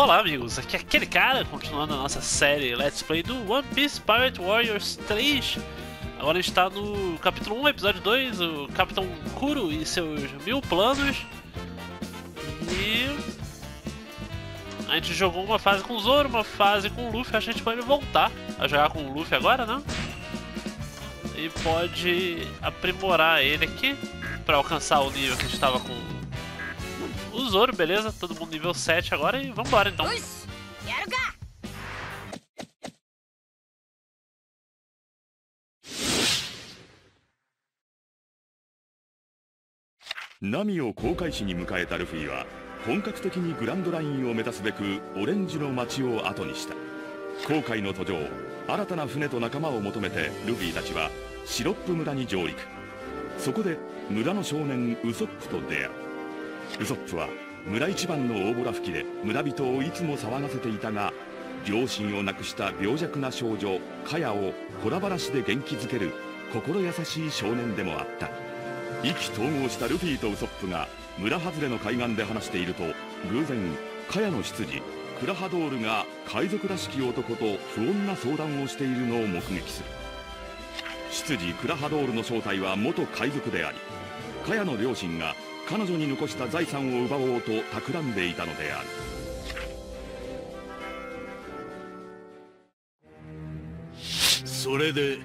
Olá amigos, aqui é aquele cara, continuando a nossa série Let's Play do One Piece Pirate Warriors 3 Agora a gente está no capítulo 1, episódio 2, o Capitão Kuro e seus mil planos. E... A gente jogou uma fase com o Zoro, uma fase com o Luffy, a gente pode voltar a jogar com o Luffy agora, né? E pode aprimorar ele aqui para alcançar o nível que a gente estava com o Zoro, beleza? Todo mundo nível 7 agora e vambora então. ナミを航海士に迎えたルフィは本格的にグランドラインを目指すべくオレンジの街を後にした航海の途上新たな船と仲間を求めてルフィたちはシロップ村に上陸そこで村の少年ウソップと出会うウソップは村一番の大ボラ吹きで村人をいつも騒がせていたが両親を亡くした病弱な少女カヤをコラ話で元気づける心優しい少年でもあった。意気投合したルフィとウソップが村外れの海岸で話していると偶然カヤの執事クラハドールが海賊らしき男と不穏な相談をしているのを目撃する。執事クラハドールの正体は元海賊でありカヤの両親が彼女に残した財産を奪おうと企んでいたのである。それで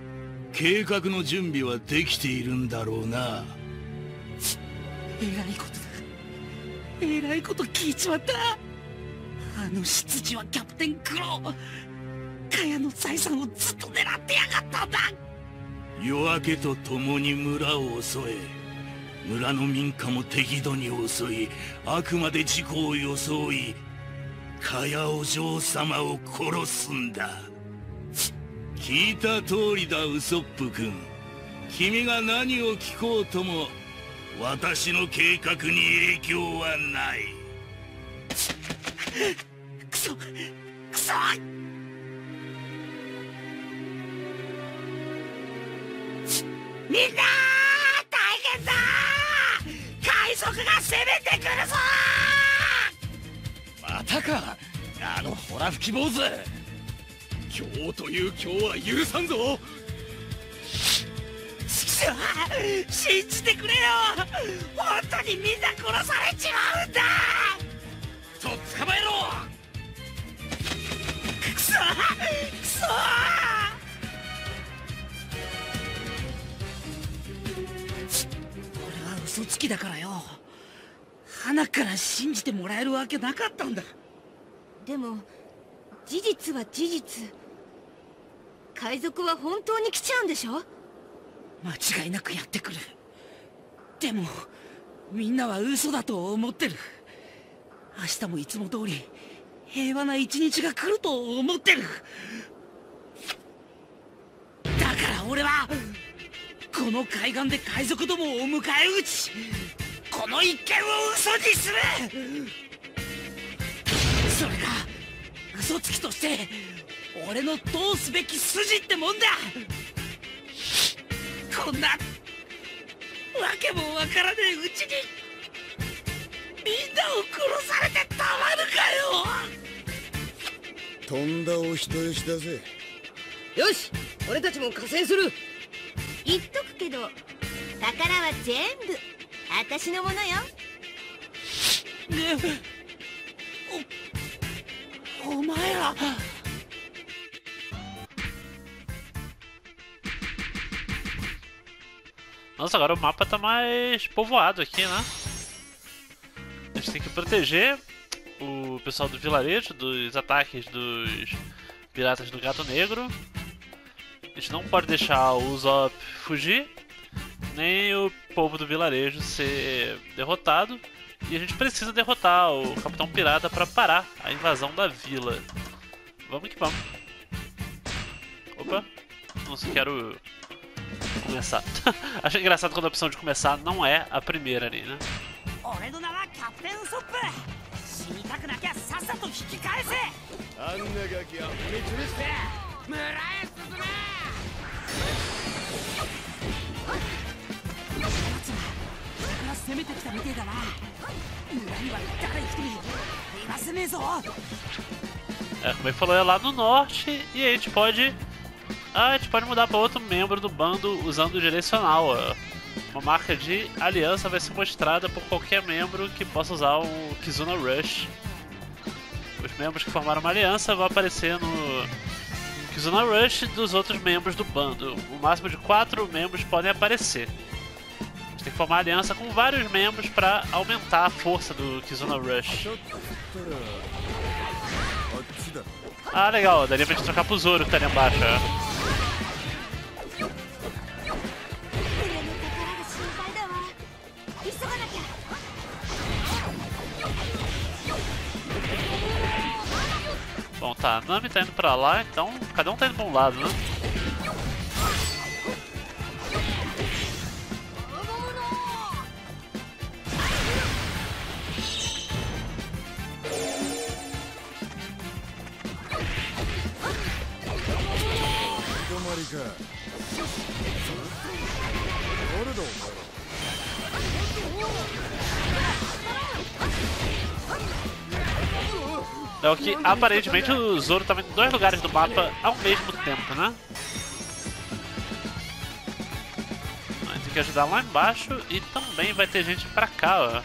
計画の準備はできているんだろうな。えらいことだ。えらいこと聞いちまった。あの執事はキャプテンクローカヤの財産をずっと狙ってやがったんだ。夜明けと共に村を襲え村の民家も適度に襲いあくまで事故を装いカヤお嬢様を殺すんだ。聞いた通りだウソップ君。君が何を聞こうとも私の計画に影響はない。クソクソみんな大変だ海賊が攻めてくるぞまたかあのホラ吹き坊主。今日という今日は許さんぞ。信じてくれよ。本当にみんな殺されちまうんだ。と捕まえろ。くそ嘘つきだからよ。花から信じてもらえるわけなかったんだ。でも事実は事実。海賊は本当に来ちゃうんでしょ？間違いなくやってくる。でもみんなは嘘だと思ってる。明日もいつも通り平和な一日が来ると思ってる。だから俺はこの海岸で海賊どもを迎え撃ちこの一件を嘘にする。それが嘘つきとして俺の通すべき筋ってもんだ。こんなわけもわからねえうちにみんなを殺されてたまるかよ。とんだお人よしだぜ。よし俺たちも加勢する言っとくけど宝は全部私のものよねおお前ら Nossa, agora o mapa tá mais povoado aqui, né? A gente tem que proteger o pessoal do vilarejo dos ataques dos piratas do Gato Negro. A gente não pode deixar o Usopp fugir, nem o povo do vilarejo ser derrotado. E a gente precisa derrotar o Capitão Pirata para parar a invasão da vila. Vamos que vamos. Opa, não sei, quero começar. Acho engraçado quando a opção de começar não é a primeira ali, né? 攻めてきたみてえだな村には誰一人 逃がせねえぞ É, como ele falou, é lá no norte e aí a gente pode. Ah, a gente pode mudar para outro membro do bando usando o direcional. ó. Uma marca de aliança vai ser mostrada por qualquer membro que possa usar o Kizuna Rush. Os membros que formaram uma aliança vão aparecer no Kizuna Rush dos outros membros do bando. O máximo de quatro membros podem aparecer. A gente tem que formar aliança com vários membros para aumentar a força do Kizuna Rush. Ah, legal, daria pra gente trocar pro Zoro que tá ali embaixo. Ó. tá, Nami tá indo pra lá, então cada um tá indo pra um lado, né?「aparentemente o Zoro estava em dois lugares do mapa ao mesmo tempo, né? Tem que ajudar lá embaixo e também vai ter gente pra cá, ó.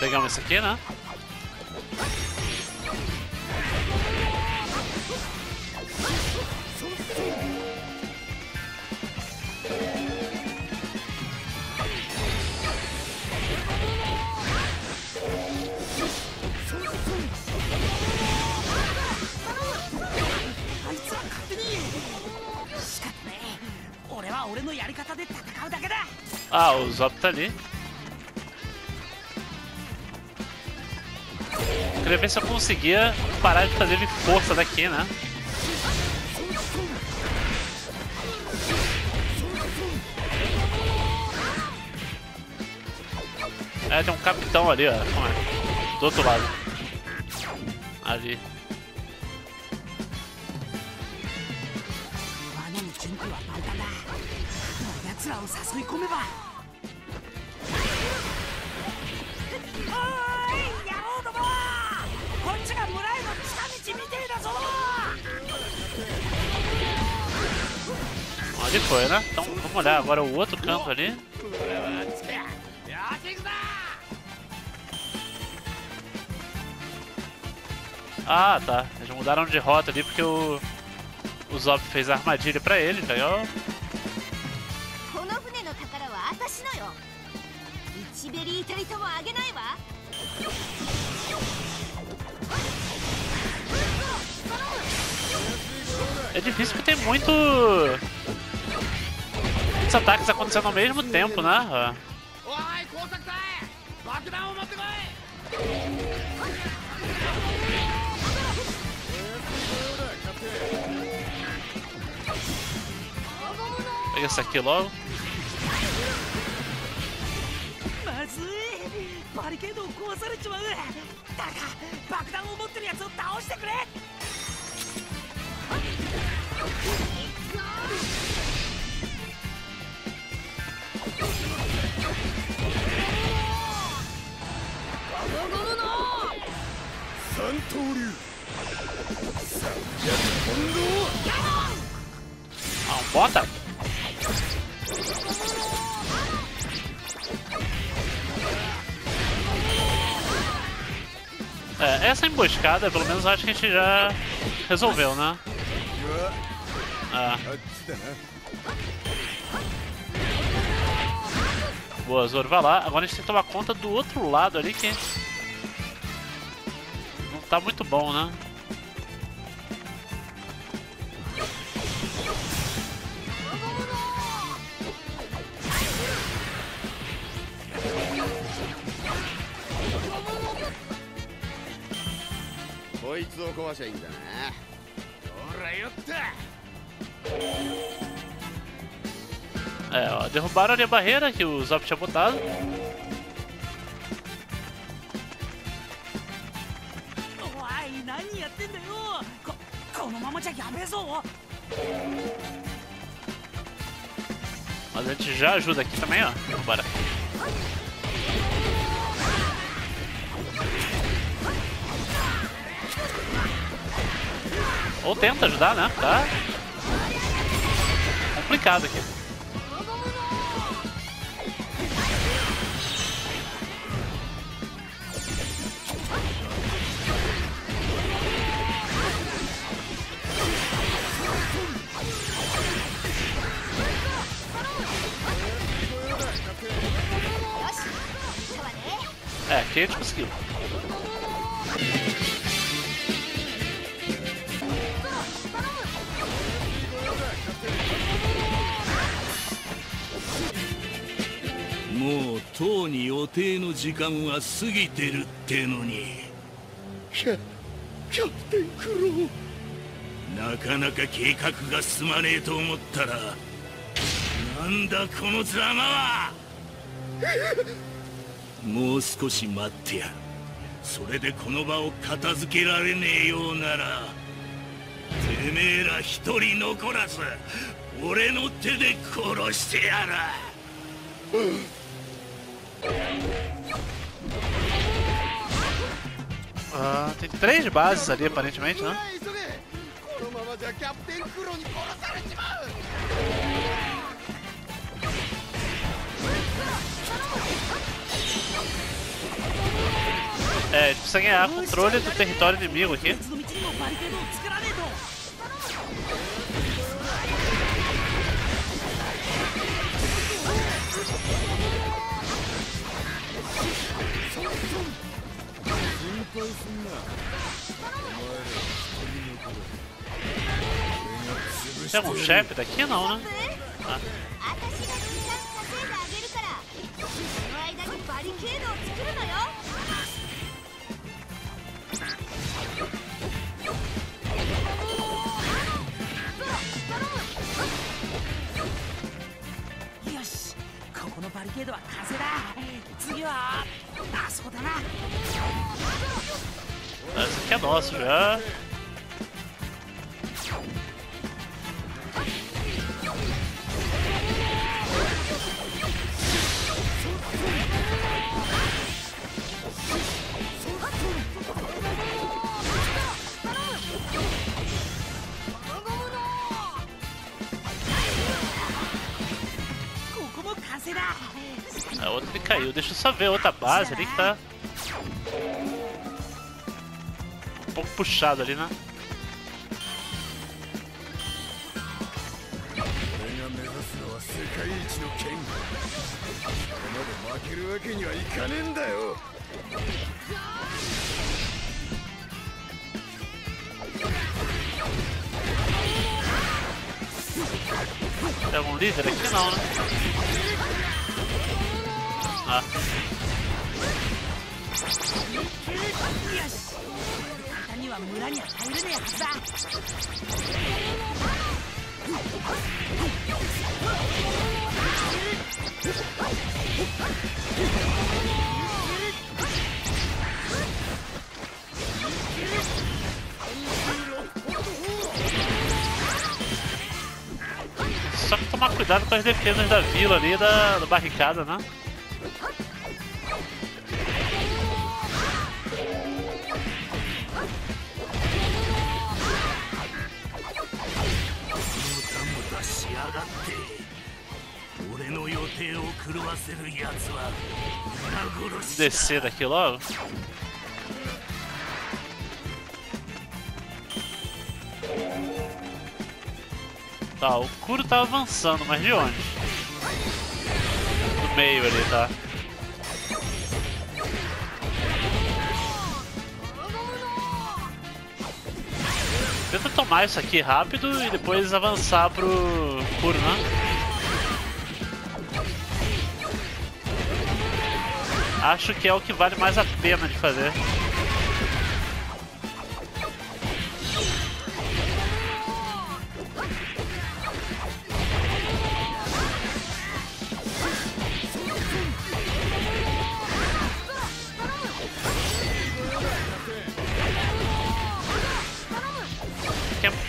Pegamos esse aqui, né? Ah, o Zop tá ali. Queria ver se eu conseguia parar de fazer ele força daqui, né? É, tem um capitão ali, ó. Do outro lado. Ali. 誘い込めばおーい野郎どもこっちが村への近道みてえだぞ Ali foi, né? Então vamos olhar agora o outro canto ali. よし行くぞ Ah, tá. Eles mudaram de rota ali porque o, o Zop fez a armadilha pra ele, legal? こ difícil porque tem muito... Muitos ataques acontecendo ao mesmo tempo, né? Pega essa aqui logo. Não, bota! É, essa emboscada, pelo menos acho que a gente já resolveu, né? うわ Ah, あっちだな boa, Zoro, vai lá. Agora a gente tem que tomar conta do outro lado ali que. Não tá muito bom, né? Oi, こいつを壊しゃいいんだなほらよった é, ó, derrubaram ali a barreira que o Zop tinha botado. Mas a gente já ajuda aqui também, ó. Bora. Ou tenta ajudar, né? Tá? Complicado aqui. É, aqui a gente conseguiu. もうとうに予定の時間は過ぎてるってのに。キャキャプテンクロー。なかなか計画が進まねえと思ったらなんだこのざまは。もう少し待ってやそれでこの場を片付けられねえようならてめえら一人残らず俺の手で殺してやら Ah, tem três bases ali, aparentemente, né? É, a gente precisa ganhar controle do território inimigo aqui. 敗すんな。お前ら。もシェプだけやなおなあ。しが時間稼いであげるからその間にバリケードを作るのよ。よしここのバリケードは風だ。次は é nosso já. A outra ele caiu. Deixa eu só ver a outra base ali que tá. puxado ali, né? Tem um líder aqui? Não, né? Ah は村には入れねえはずだ só que tomar cuidado com as defesas da vila ali, da, da barricada, né? たしやがって俺の予定を狂わせる奴は皆殺し Descer daqui logo. Tá, o Kuro tá avançando, mas de onde? Do meio ali, tá? Tenta tomar isso aqui rápido e depois avançar pro Kuro, né? Acho que é o que vale mais a pena de fazer.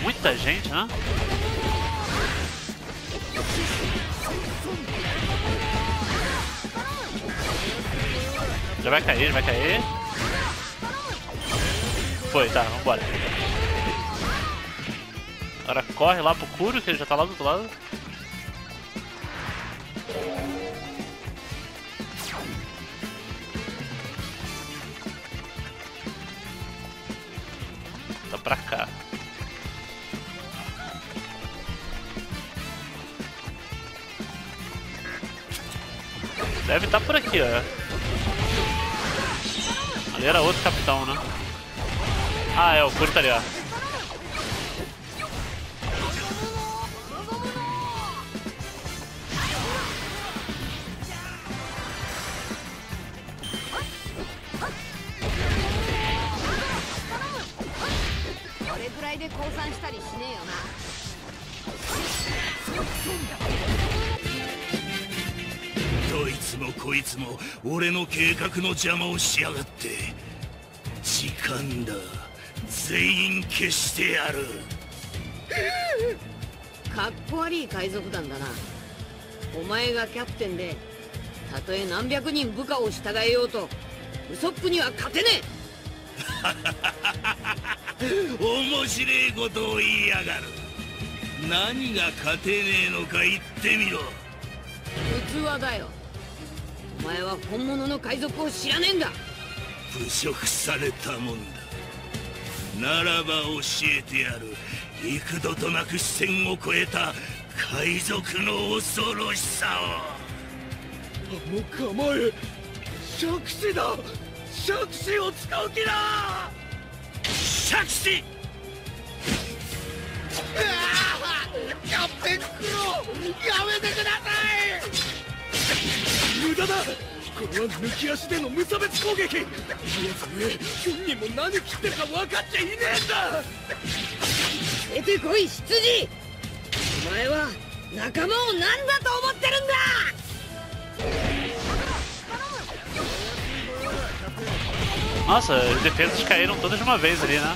muita gente, né? Já vai cair, já vai cair. Foi, tá, vambora. Agora corre lá pro Kuro, que ele já tá lá do outro lado. Tá pra cá. Deve estar tá por aqui, ó. Ali era outro capitão, né? Ah, é, o Kuro tá ali, ó. これぐらいで降参したりしねえよないつもこいつも俺の計画の邪魔をしやがって。時間だ。全員消してやる。かっこ悪い海賊団だな。お前がキャプテンでたとえ何百人部下を従えようとウソップには勝てね面白いことを言いやがる。何が勝てねえのか言ってみろ。器だよお前は本物の海賊を知らねえんだ。侮辱されたもんだ。ならば教えてやる。幾度となく視線を越えた海賊の恐ろしさを。あの構え杓子だ。杓子を使う気だ。杓子！キャプテンクロやめてください無駄だ。これは抜き足での無差別攻撃。やつ上本人も何切ってるか分かっちゃいねえんだ。出てこい羊お前は仲間を何だと思ってるんだ。Nossa, as defesas caíram todas de uma vez ali, né?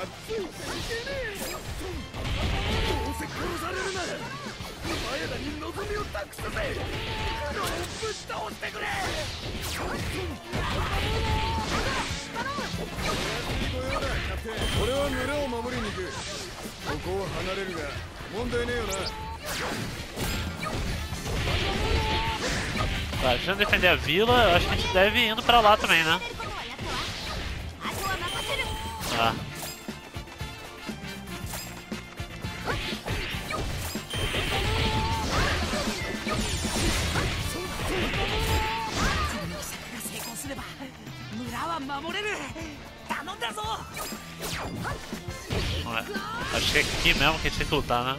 敵を近づけねえでくれ É, tentar aí usar muita gente, né? Tá, deixa eu defender a vila, eu acho que a gente deve ir indo pra lá também, né? Tá. Ué, acho que é aqui mesmo que a gente tem que lutar, né?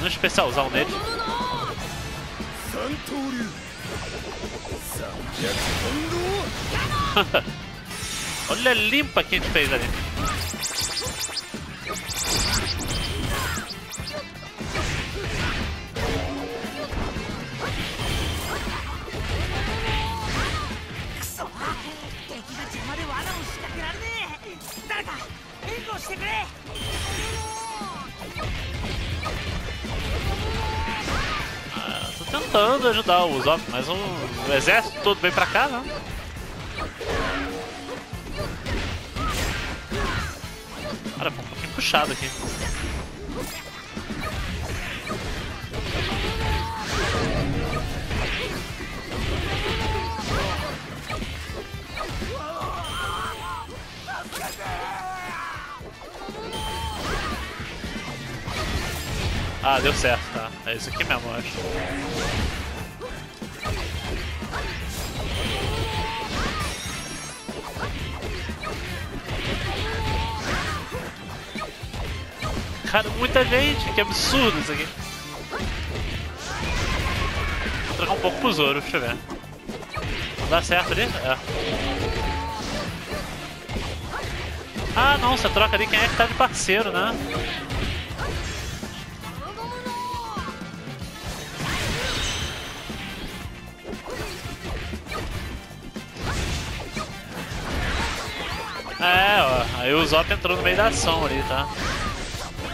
No especialzão nele. Olha a limpa que a gente fez ali. Ajudar o Usopp, mas o, o exército todo vem pra cá, né? Cara, foi um pouquinho puxado aqui. Ah, deu certo, tá. É isso aqui mesmo, eu acho. Cara, muita gente, que absurdo isso aqui. Vou trocar um pouco pro Zoro, deixa eu ver. Dá certo ali? É. Ah, não, você troca ali quem é que tá de parceiro, né? É, ó, aí o Zop entrou no meio da ação ali, tá?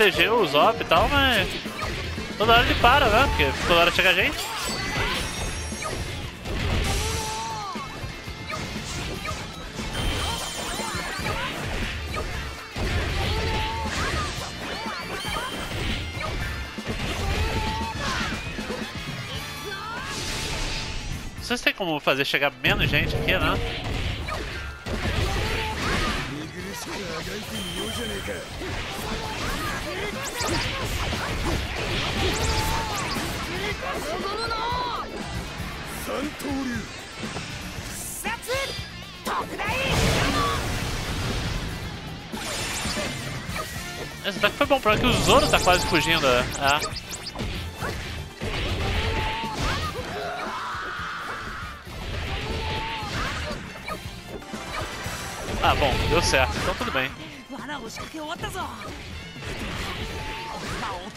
Proteger o Zop e tal, mas. Toda hora ele para, né? Porque toda hora chega gente. Não sei se tem como fazer chegar menos gente aqui, né? Esse ataque foi bom, porque o Zoro tá quase fugindo. É. Ah, bom, deu certo, então tudo bem.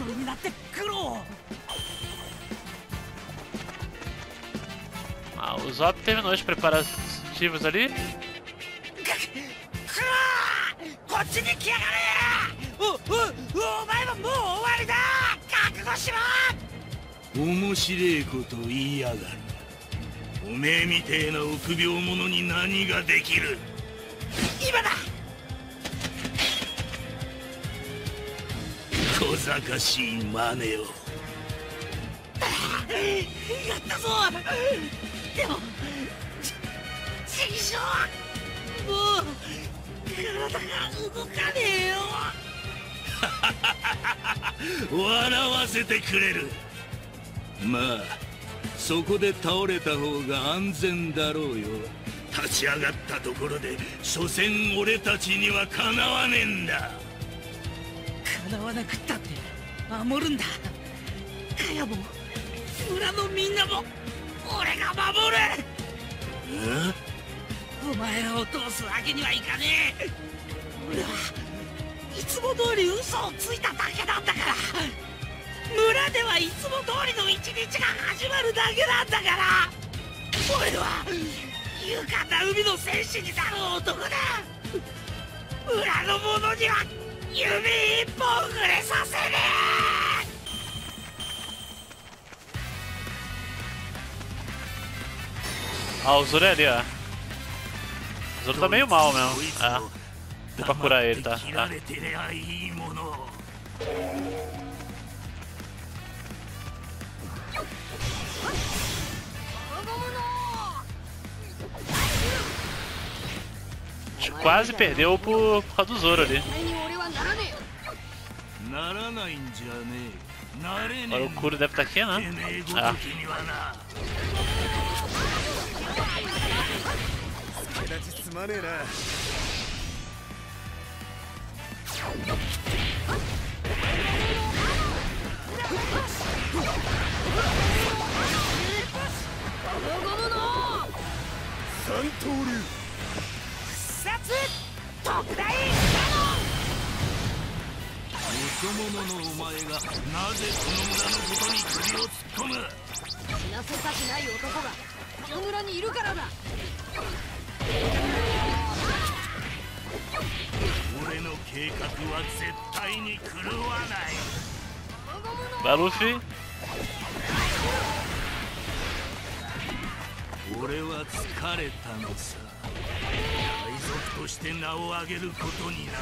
トルになって苦労まあ、o z o p terminou os preparativos ali? こっちに来やがれお,お,お前はもう終わりだ覚悟しろ面白いこと言いやがるおめえみてえな臆病者に何ができる小賢しい真似を。やったぞ。でもちちぎしょうもう体が動かねえよ。笑わせてくれる。まあそこで倒れた方が安全だろうよ。立ち上がったところで所詮俺たちにはかなわねえんだ。叶わなくったって守るんだ。カヤも村のみんなも俺が守る。お前らを通すわけにはいかねえ。俺はいつも通り嘘をついただけなんだから。村ではいつも通りの一日が始まるだけなんだから。俺は勇敢な海の戦士になる男だ。村の者には指一本触れさせねえ Ah, o Zoro é ali, ó. O Zoro tá meio mal mesmo. Ah. Deu pra curar ele, tá? tá. A gente quase perdeu por, por causa do Zoro ali. Agora o Kuro deve estar aqui, né? Ah. 手立ちすまねえな。三刀流。殺特大よそ者のお前がなぜこの村のことに首を突っ込む死なせたくない。男がこの村にいるからだ俺のは絶対に狂わない。Vai, Luffy. 俺は疲れたのさ。海賊として名を上げることにな。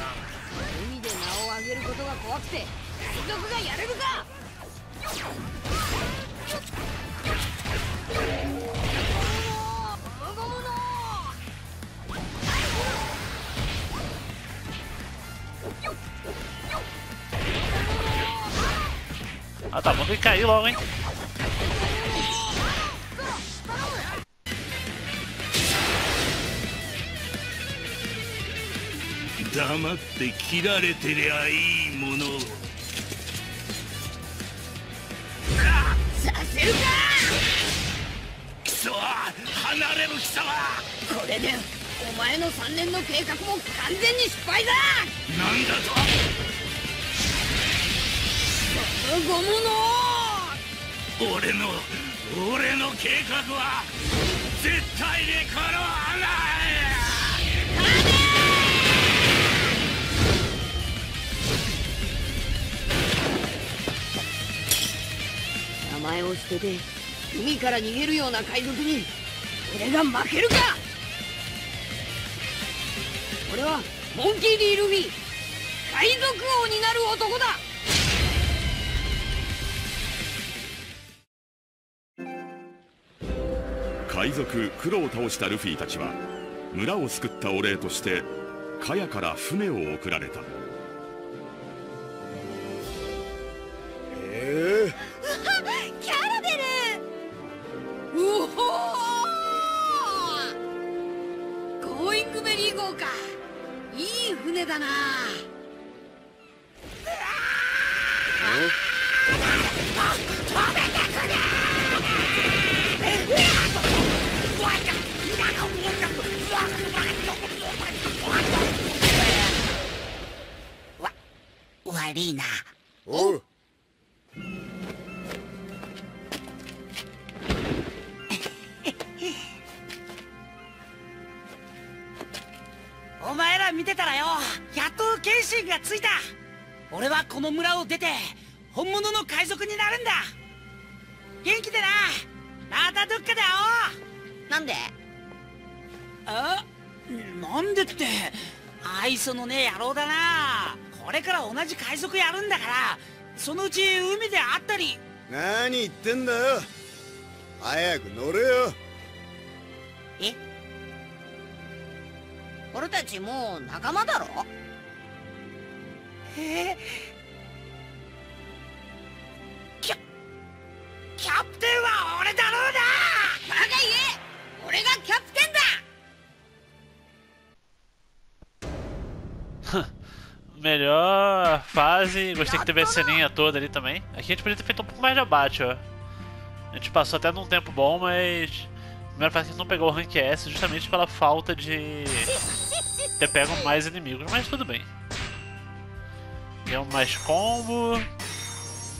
海で名を上げることが怖くて海賊がやれるか Ah, tá bom que caiu logo, hein? Dama te kirare te le a ii mono. Saseru ka! Kiso! Hanare no kisama! Kore de お前の3年の計画も完全に失敗だなんだとゴムの俺の俺の計画は絶対に叶わない名前を捨てて海から逃げるような海賊に俺が負けるか。俺はモンキー・ディ・ルフィ海賊王になる男だ。海賊クロを倒したルフィたちは村を救ったお礼としてカヤから船を送られた。えキャラベル！うほー！ゴーイングベリー号か。いい船だなを出て本物の海賊になるんだ。元気でな。またどっかで会おう。なんで？あなんでって。愛想のねえ野郎だな。これから同じ海賊やるんだから。そのうち海で会ったり。何言ってんだよ。早く乗れよ。え？俺たちもう仲間だろ？えキ Melhor fase. Gostei que teve a ceninha toda ali também. Aqui a gente podia ter feito um pouco mais de abate, ó. A gente passou até num tempo bom, mas. Primeira fase que a gente não pegou o rank S justamente pela falta de. ter pego mais inimigos, mas tudo bem. Ganhamos mais combo.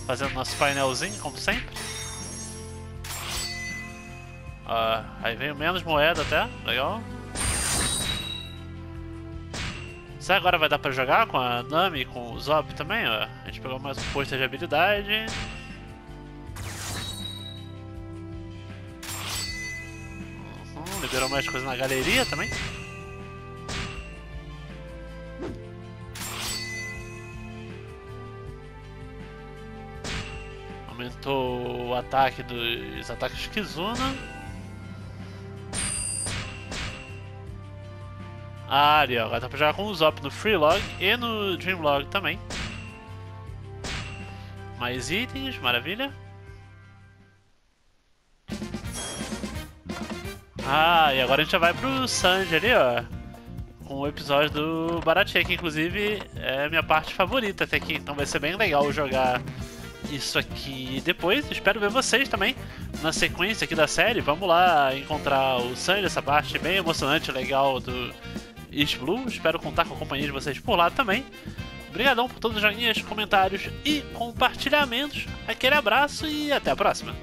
Fazendo nosso painelzinho, como sempre. Ó, aí veio menos moeda até, legal. Será agora vai dar pra jogar com a Nami com o Zop também? Ó? A gente pegou mais um de habilidade. Uhum, liberou mais coisa na galeria também. Aumentou o ataque dos ataques Kizuna. Ali, ó. Agora dá pra jogar com o Zop no Freelog e no Dreamlog também. Mais itens, maravilha. Ah, e agora a gente já vai pro Sanji ali, ó. Com o episódio do Baratie, que inclusive é a minha parte favorita até aqui. Então vai ser bem legal jogar isso aqui depois. Espero ver vocês também na sequência aqui da série. Vamos lá encontrar o Sanji, essa parte bem emocionante, legal do East Blue. Espero contar com a companhia de vocês por lá também. Obrigadão por todos os joinhas, comentários e compartilhamentos. Aquele abraço e até a próxima.